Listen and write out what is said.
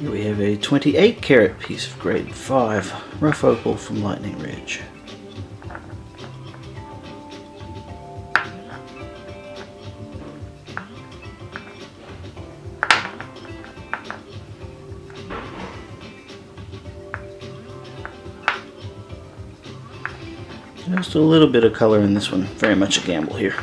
Here we have a 28 carat piece of grade 5 rough opal from Lightning Ridge. Just a little bit of color in this one, very much a gamble here.